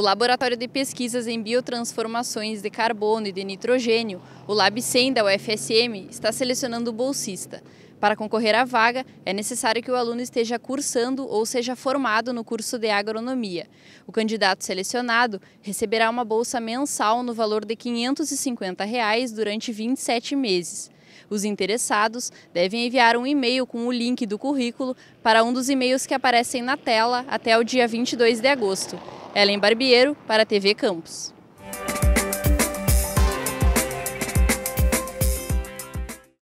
O Laboratório de Pesquisas em Biotransformações de Carbono e de Nitrogênio, o LabCem da UFSM, está selecionando bolsista. Para concorrer à vaga, é necessário que o aluno esteja cursando ou seja formado no curso de agronomia. O candidato selecionado receberá uma bolsa mensal no valor de 550 reais durante 27 meses. Os interessados devem enviar um e-mail com o link do currículo para um dos e-mails que aparecem na tela até o dia 22 de agosto. Ellen Barbiero, para a TV Campos.